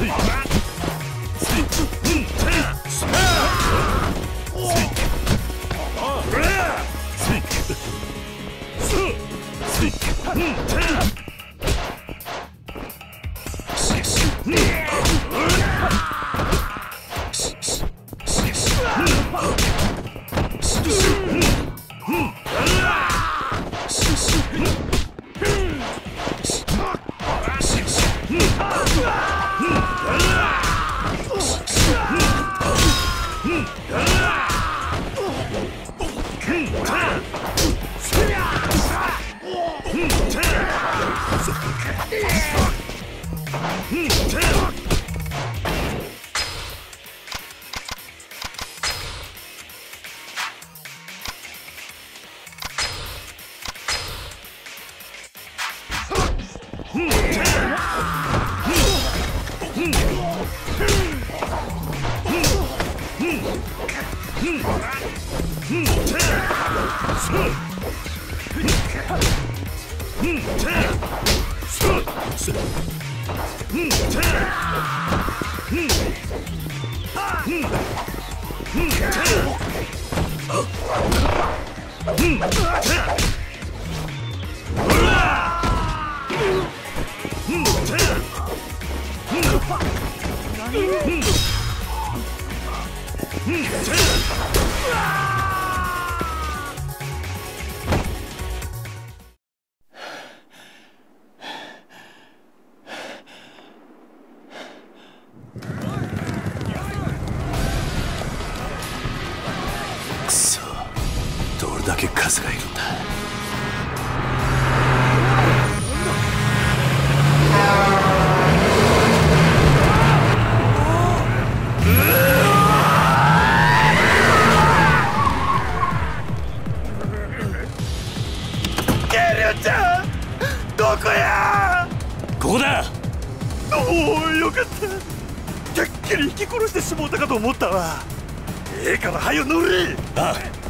Yeah! Hmm. くそどれだけ数がいるんだ。ゲリュちゃんどこや？ここだ。おおよかった。てっきり引き殺してしもうたかと思ったわ。ええから早よ乗れ。ああ